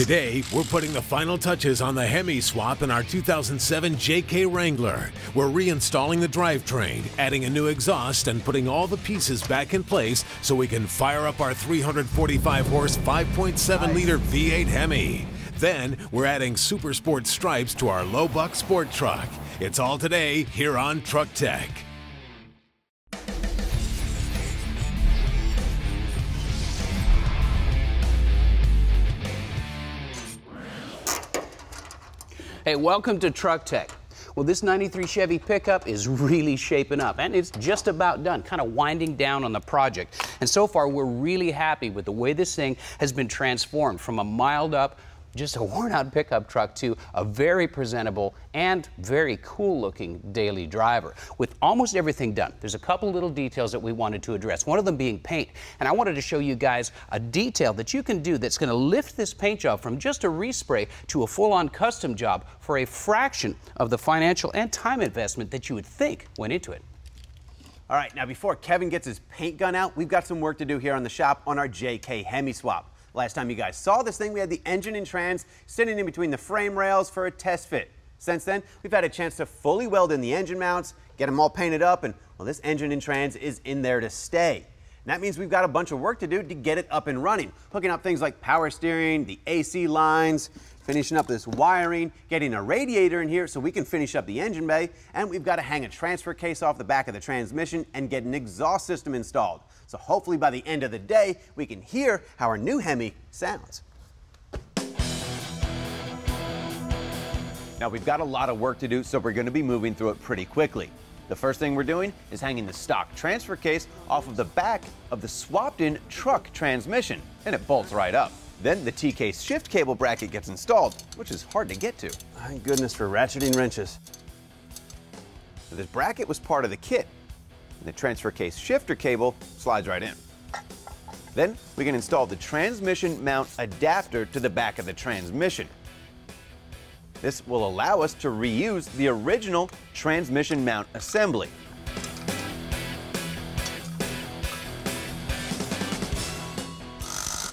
Today, we're putting the final touches on the Hemi swap in our 2007 JK Wrangler. We're reinstalling the drivetrain, adding a new exhaust, and putting all the pieces back in place so we can fire up our 345 horse 5.7 liter V8 Hemi. Then, we're adding Super Sport stripes to our low buck sport truck. It's all today here on Truck Tech. Hey, welcome to Truck Tech. Well, this 93 Chevy pickup is really shaping up and it's just about done, kind of winding down on the project. And so far, we're really happy with the way this thing has been transformed from a mild up, just a worn out pickup truck to a very presentable and very cool looking daily driver. With almost everything done, there's a couple little details that we wanted to address, one of them being paint. And I wanted to show you guys a detail that you can do that's going to lift this paint job from just a respray to a full on custom job for a fraction of the financial and time investment that you would think went into it. All right, now before Kevin gets his paint gun out, we've got some work to do here on the shop on our JK Hemi swap. Last time you guys saw this thing, we had the engine and trans sitting in between the frame rails for a test fit. Since then, we've had a chance to fully weld in the engine mounts, get them all painted up, and well, this engine and trans is in there to stay. And that means we've got a bunch of work to do to get it up and running, hooking up things like power steering, the AC lines, finishing up this wiring, getting a radiator in here so we can finish up the engine bay, and we've got to hang a transfer case off the back of the transmission and get an exhaust system installed. So hopefully by the end of the day, we can hear how our new Hemi sounds. Now we've got a lot of work to do, so we're going to be moving through it pretty quickly. The first thing we're doing is hanging the stock transfer case off of the back of the swapped in truck transmission, and it bolts right up. Then the T-case shift cable bracket gets installed, which is hard to get to. Thank goodness for ratcheting wrenches. This bracket was part of the kit, the transfer case shifter cable slides right in. Then we can install the transmission mount adapter to the back of the transmission. This will allow us to reuse the original transmission mount assembly.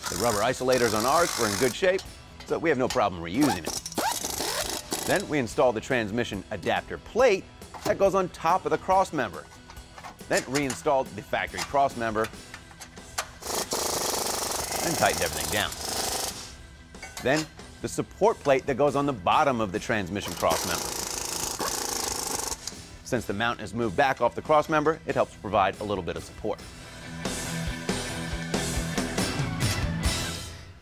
The rubber isolators on ours were in good shape, so we have no problem reusing it. Then we install the transmission adapter plate that goes on top of the cross member. Then reinstalled the factory cross member and tightened everything down. Then the support plate that goes on the bottom of the transmission cross member. Since the mount is moved back off the cross member, it helps provide a little bit of support.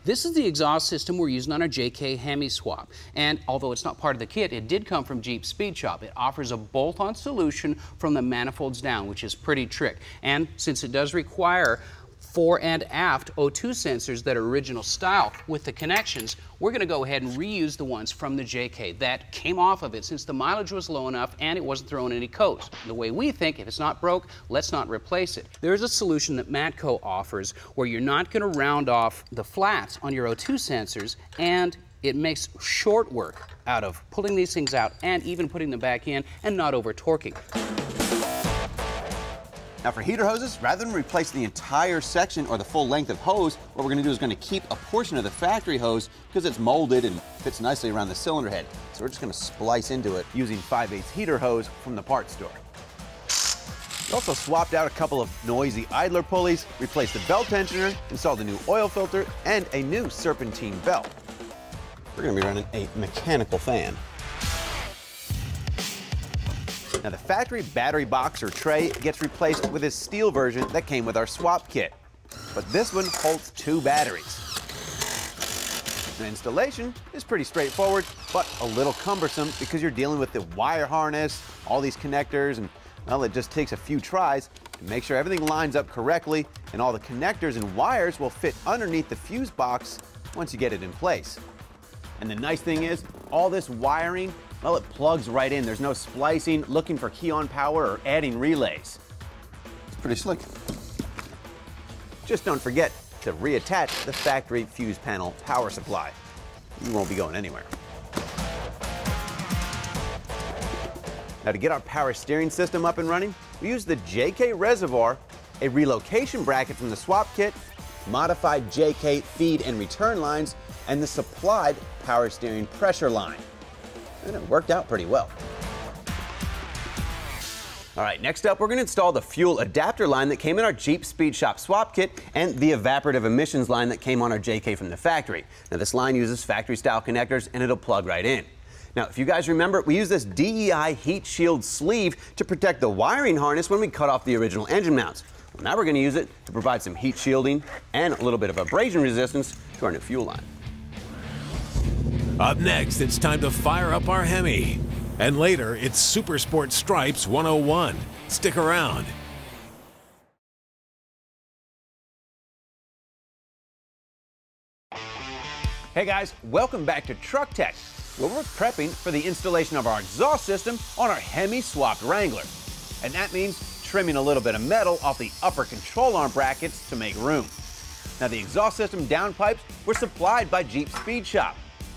This is the exhaust system we're using on our JK Hemi swap. And although it's not part of the kit, it did come from Jeep Speed Shop. It offers a bolt-on solution from the manifolds down, which is pretty trick. And since it does require fore and aft O2 sensors that are original style with the connections, we're going to go ahead and reuse the ones from the JK that came off of it since the mileage was low enough and it wasn't throwing any codes. The way we think, if it's not broke, let's not replace it. There's a solution that Matco offers where you're not going to round off the flats on your O2 sensors and it makes short work out of pulling these things out and even putting them back in and not over torquing. Now for heater hoses, rather than replace the entire section or the full length of hose, what we're going to do is going to keep a portion of the factory hose because it's molded and fits nicely around the cylinder head. So we're just going to splice into it using 5 8 heater hose from the parts store. We also swapped out a couple of noisy idler pulleys, replaced the belt tensioner, installed a new oil filter, and a new serpentine belt. We're to be running a mechanical fan. Now the factory battery box or tray gets replaced with a steel version that came with our swap kit. But this one holds two batteries. The installation is pretty straightforward, but a little cumbersome because you're dealing with the wire harness, all these connectors, and well, it just takes a few tries to make sure everything lines up correctly and all the connectors and wires will fit underneath the fuse box once you get it in place. And the nice thing is, all this wiring well, it plugs right in. There's no splicing, looking for key on power, or adding relays. It's pretty slick. Just don't forget to reattach the factory fuse panel power supply. You won't be going anywhere. Now to get our power steering system up and running, we use the JK Reservoir, a relocation bracket from the swap kit, modified JK feed and return lines, and the supplied power steering pressure line. And it worked out pretty well. All right, next up, we're going to install the fuel adapter line that came in our Jeep Speed Shop swap kit and the evaporative emissions line that came on our JK from the factory. Now, this line uses factory style connectors and it'll plug right in. Now, if you guys remember, we use this DEI heat shield sleeve to protect the wiring harness when we cut off the original engine mounts. Well, now we're going to use it to provide some heat shielding and a little bit of abrasion resistance to our new fuel line. Up next, it's time to fire up our Hemi. And later, it's Super Sport Stripes 101. Stick around. Hey guys, welcome back to Truck Tech, where we're prepping for the installation of our exhaust system on our Hemi swapped Wrangler. And that means trimming a little bit of metal off the upper control arm brackets to make room. Now the exhaust system downpipes were supplied by Jeep Speed Shop,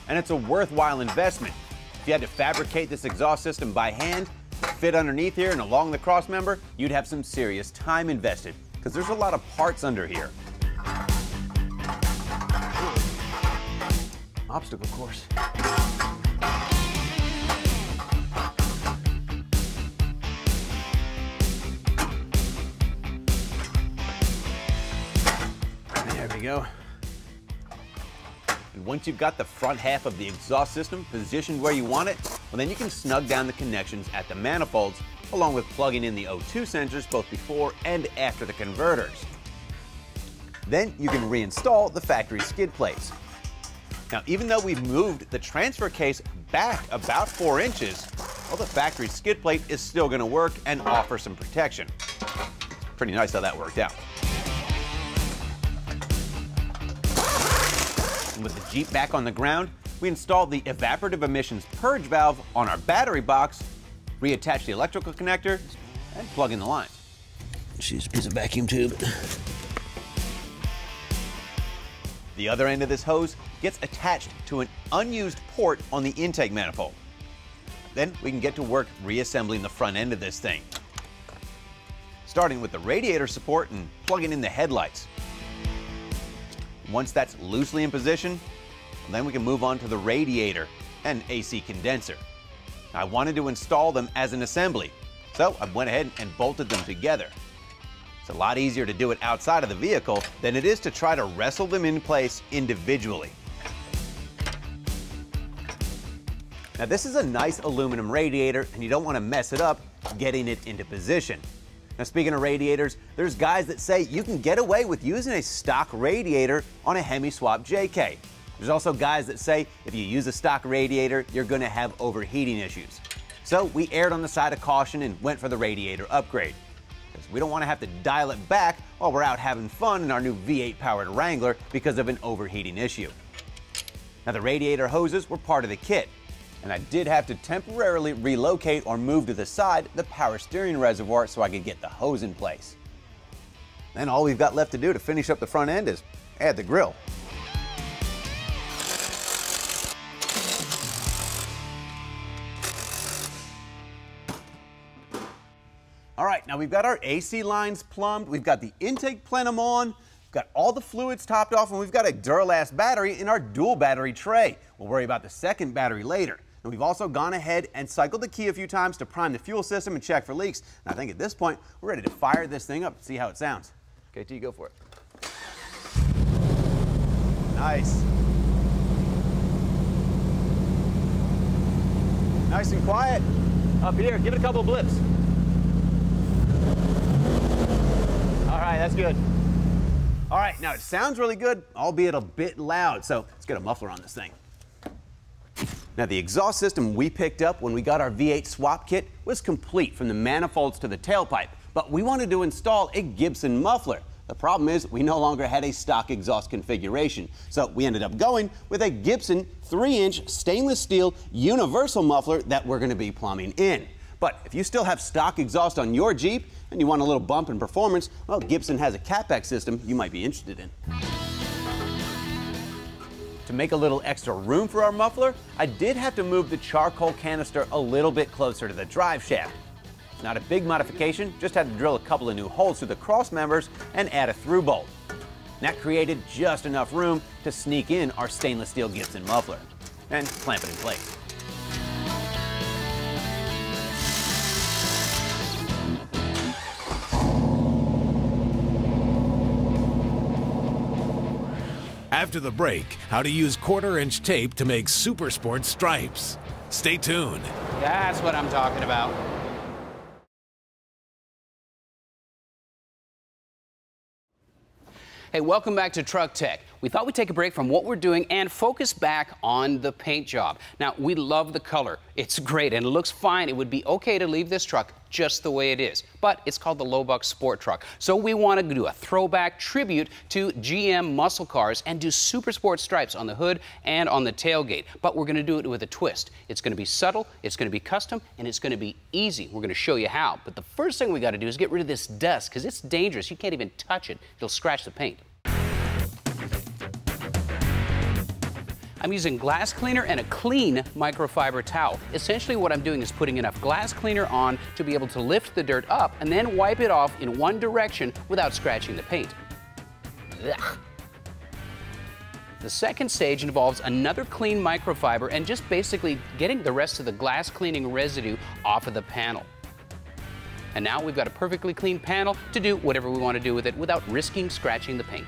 and it's a worthwhile investment If you had to fabricate this exhaust system by hand, fit underneath here and along the cross member, you'd have some serious time invested because there's a lot of parts under here. Obstacle course. There we go. And once you've got the front half of the exhaust system positioned where you want it, well then you can snug down the connections at the manifolds along with plugging in the O2 sensors both before and after the converters. Then you can reinstall the factory skid plates. Now, even though we've moved the transfer case back about four inches, well, the factory skid plate is still gonna work and offer some protection. Pretty nice how that worked out. And with the Jeep back on the ground, we installed the evaporative emissions purge valve on our battery box, reattach the electrical connector, and plug in the lines. Just use a piece of vacuum tube. The other end of this hose gets attached to an unused port on the intake manifold. Then we can get to work reassembling the front end of this thing. Starting with the radiator support and plugging in the headlights. Once that's loosely in position, then we can move on to the radiator and AC condenser. I wanted to install them as an assembly, so I went ahead and bolted them together. It's a lot easier to do it outside of the vehicle than it is to try to wrestle them in place individually. Now this is a nice aluminum radiator and you don't want to mess it up getting it into position. Now, speaking of radiators, there's guys that say you can get away with using a stock radiator on a Hemi Swap JK. There's also guys that say if you use a stock radiator, you're going to have overheating issues. So we erred on the side of caution and went for the radiator upgrade. Because we don't want to have to dial it back while we're out having fun in our new V8 powered Wrangler because of an overheating issue. Now the radiator hoses were part of the kit, and I did have to temporarily relocate or move to the side the power steering reservoir so I could get the hose in place. Then all we've got left to do to finish up the front end is add the grill. All right, now we've got our AC lines plumbed, we've got the intake plenum on, we've got all the fluids topped off, and we've got a Duralast battery in our dual battery tray. We'll worry about the second battery later. And we've also gone ahead and cycled the key a few times to prime the fuel system and check for leaks. And I think at this point, we're ready to fire this thing up and see how it sounds. KT, go for it. Nice. Nice and quiet. Up here, give it a couple of blips. All right, that's good. All right, now it sounds really good, albeit a bit loud. So let's get a muffler on this thing. Now the exhaust system we picked up when we got our V8 swap kit was complete from the manifolds to the tailpipe, but we wanted to install a Gibson muffler. The problem is we no longer had a stock exhaust configuration, so we ended up going with a Gibson 3-inch stainless steel universal muffler that we're going to be plumbing in. But if you still have stock exhaust on your Jeep and you want a little bump in performance, well, Gibson has a cat-back system you might be interested in. To make a little extra room for our muffler, I did have to move the charcoal canister a little bit closer to the drive shaft. Not a big modification, just had to drill a couple of new holes through the cross members and add a through bolt. that created just enough room to sneak in our stainless steel Gibson muffler and clamp it in place. After the break, how to use quarter inch tape to make super sport stripes. Stay tuned. That's what I'm talking about. Hey, welcome back to Truck Tech. We thought we'd take a break from what we're doing and focus back on the paint job. Now, we love the color. It's great and it looks fine. It would be okay to leave this truck just the way it is. But it's called the Lowbuck Sport Truck. So we want to do a throwback tribute to GM muscle cars and do super sport stripes on the hood and on the tailgate. But we're going to do it with a twist. It's going to be subtle, it's going to be custom, and it's going to be easy. We're going to show you how. But the first thing we got to do is get rid of this dust because it's dangerous. You can't even touch it. It'll scratch the paint. I'm using glass cleaner and a clean microfiber towel. Essentially what I'm doing is putting enough glass cleaner on to be able to lift the dirt up and then wipe it off in one direction without scratching the paint. The second stage involves another clean microfiber and just basically getting the rest of the glass cleaning residue off of the panel. And now we've got a perfectly clean panel to do whatever we want to do with it without risking scratching the paint.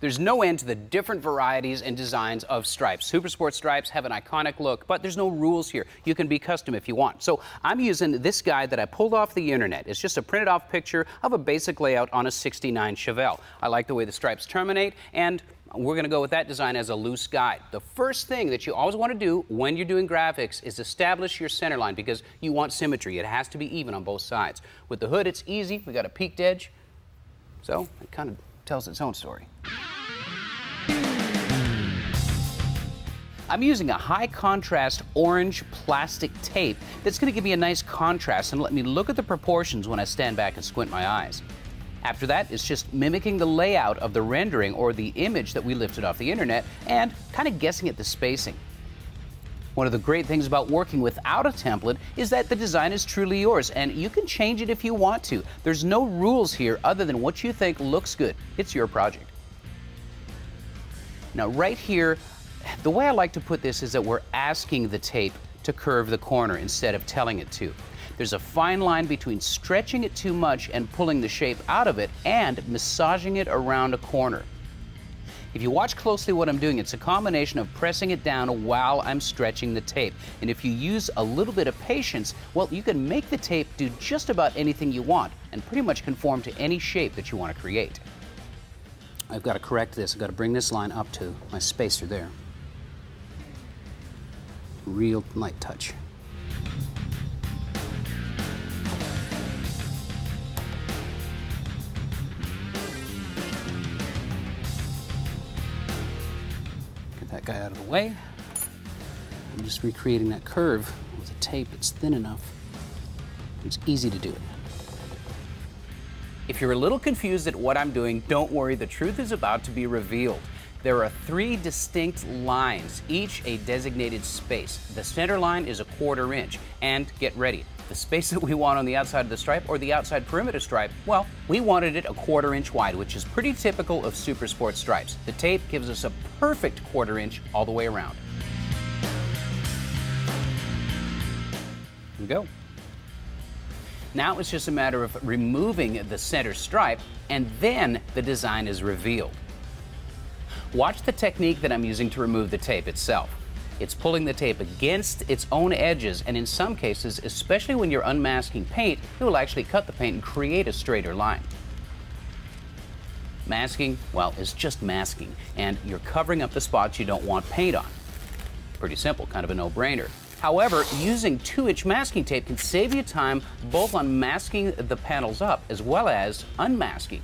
There's no end to the different varieties and designs of stripes. Super Supersport stripes have an iconic look, but there's no rules here. You can be custom if you want. So I'm using this guide that I pulled off the internet. It's just a printed off picture of a basic layout on a 69 Chevelle. I like the way the stripes terminate and we're going to go with that design as a loose guide. The first thing that you always want to do when you're doing graphics is establish your center line because you want symmetry. It has to be even on both sides. With the hood, it's easy. We got a peaked edge, so it kind of tells its own story. I'm using a high contrast orange plastic tape that's going to give me a nice contrast and let me look at the proportions when I stand back and squint my eyes. After that, it's just mimicking the layout of the rendering or the image that we lifted off the internet and kind of guessing at the spacing. One of the great things about working without a template is that the design is truly yours and you can change it if you want to. There's no rules here other than what you think looks good. It's your project. Now right here, the way I like to put this is that we're asking the tape to curve the corner instead of telling it to. There's a fine line between stretching it too much and pulling the shape out of it and massaging it around a corner. If you watch closely what I'm doing, it's a combination of pressing it down while I'm stretching the tape. And if you use a little bit of patience, well, you can make the tape do just about anything you want and pretty much conform to any shape that you want to create. I've got to correct this. I've got to bring this line up to my spacer there. Real light touch. Get that guy out of the way. I'm just recreating that curve with a tape that's thin enough. It's easy to do it. If you're a little confused at what I'm doing, don't worry, the truth is about to be revealed. There are three distinct lines, each a designated space. The center line is a quarter inch, and get ready. The space that we want on the outside of the stripe or the outside perimeter stripe, well, we wanted it a quarter inch wide, which is pretty typical of super sport stripes. The tape gives us a perfect quarter inch all the way around. Here we go. Now it's just a matter of removing the center stripe and then the design is revealed. Watch the technique that I'm using to remove the tape itself. It's pulling the tape against its own edges and in some cases, especially when you're unmasking paint, it will actually cut the paint and create a straighter line. Masking, well, is just masking and you're covering up the spots you don't want paint on. Pretty simple, kind of a no-brainer. However, using 2-inch masking tape can save you time both on masking the panels up as well as unmasking.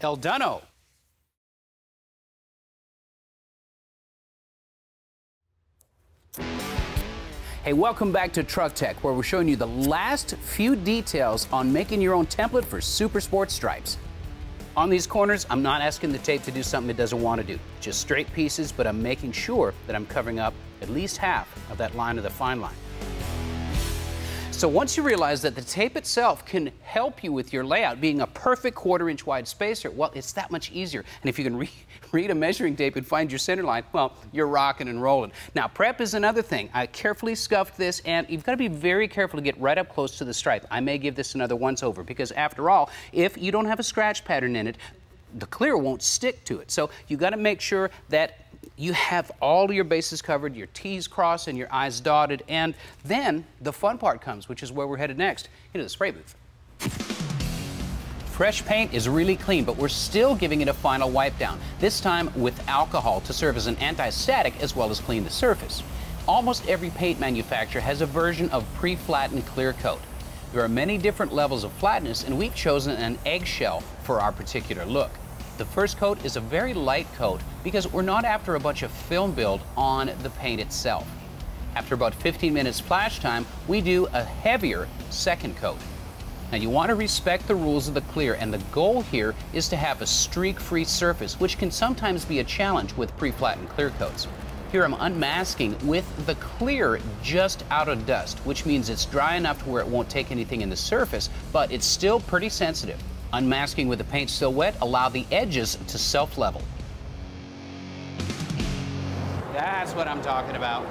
El Duno. Hey, welcome back to Truck Tech, where we're showing you the last few details on making your own template for Super Sport Stripes. On these corners, I'm not asking the tape to do something it doesn't want to do. Just straight pieces, but I'm making sure that I'm covering up at least half of that line of the fine line. So once you realize that the tape itself can help you with your layout, being a perfect quarter inch wide spacer, well, it's that much easier. And if you can re read a measuring tape and find your center line, well, you're rocking and rolling. Now, prep is another thing. I carefully scuffed this, and you've got to be very careful to get right up close to the stripe. I may give this another once over, because after all, if you don't have a scratch pattern in it, the clear won't stick to it. So you got to make sure that you have all your bases covered, your T's crossed and your I's dotted, and then the fun part comes, which is where we're headed next, into the spray booth. Fresh paint is really clean, but we're still giving it a final wipe down, this time with alcohol to serve as an anti-static as well as clean the surface. Almost every paint manufacturer has a version of pre-flattened clear coat. There are many different levels of flatness, and we've chosen an eggshell for our particular look. The first coat is a very light coat because we're not after a bunch of film build on the paint itself. After about 15 minutes flash time, we do a heavier second coat. Now you want to respect the rules of the clear and the goal here is to have a streak-free surface, which can sometimes be a challenge with pre-flattened clear coats. Here I'm unmasking with the clear just out of dust, which means it's dry enough to where it won't take anything in the surface, but it's still pretty sensitive. Unmasking with the paint still wet, allow the edges to self-level. That's what I'm talking about.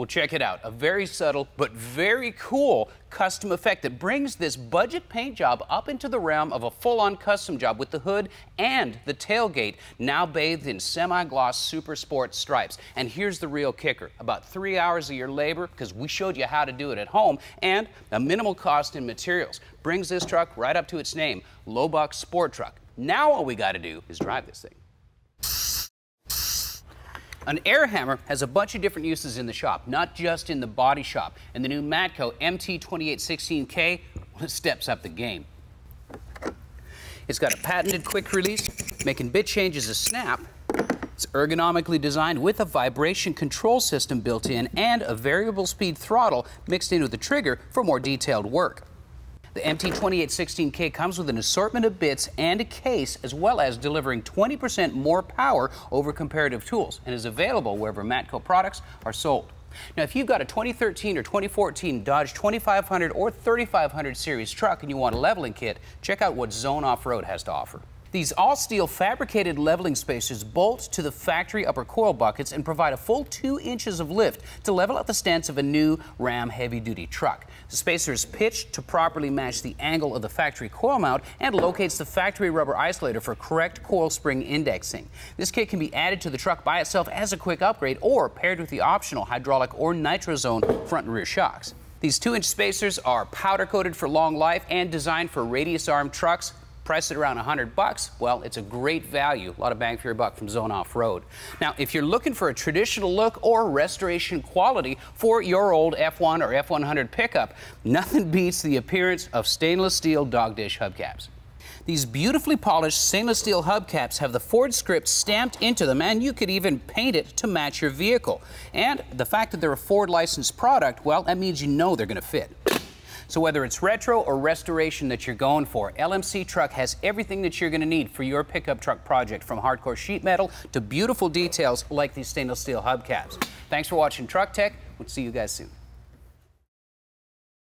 Well, check it out. A very subtle but very cool custom effect that brings this budget paint job up into the realm of a full-on custom job with the hood and the tailgate now bathed in semi-gloss super sport stripes. And here's the real kicker. About three hours of your labor, because we showed you how to do it at home, and a minimal cost in materials brings this truck right up to its name, Low-Buck Sport Truck. Now all we got to do is drive this thing. An air hammer has a bunch of different uses in the shop, not just in the body shop. And the new Matco MT2816K steps up the game. It's got a patented quick release, making bit changes a snap. It's ergonomically designed with a vibration control system built in and a variable speed throttle mixed in with the trigger for more detailed work. The MT2816K comes with an assortment of bits and a case, as well as delivering 20% more power over comparative tools, and is available wherever Matco products are sold. Now, if you've got a 2013 or 2014 Dodge 2500 or 3500 series truck and you want a leveling kit, check out what Zone Off-Road has to offer. These all-steel fabricated leveling spacers bolt to the factory upper coil buckets and provide a full two inches of lift to level out the stance of a new Ram heavy-duty truck. The spacer is pitched to properly match the angle of the factory coil mount and locates the factory rubber isolator for correct coil spring indexing. This kit can be added to the truck by itself as a quick upgrade or paired with the optional hydraulic or nitrozone front and rear shocks. These 2-inch spacers are powder-coated for long life and designed for radius arm trucks priced at around 100 bucks, well, it's a great value. A lot of bang for your buck from Zone Off Road. Now, if you're looking for a traditional look or restoration quality for your old F1 or F100 pickup, nothing beats the appearance of stainless steel dog dish hubcaps. These beautifully polished stainless steel hubcaps have the Ford script stamped into them, and you could even paint it to match your vehicle. And the fact that they're a Ford licensed product, well, that means you know they're going to fit. So whether it's retro or restoration that you're going for, LMC Truck has everything that you're going to need for your pickup truck project, from hardcore sheet metal to beautiful details like these stainless steel hubcaps. Thanks for watching Truck Tech. We'll see you guys soon.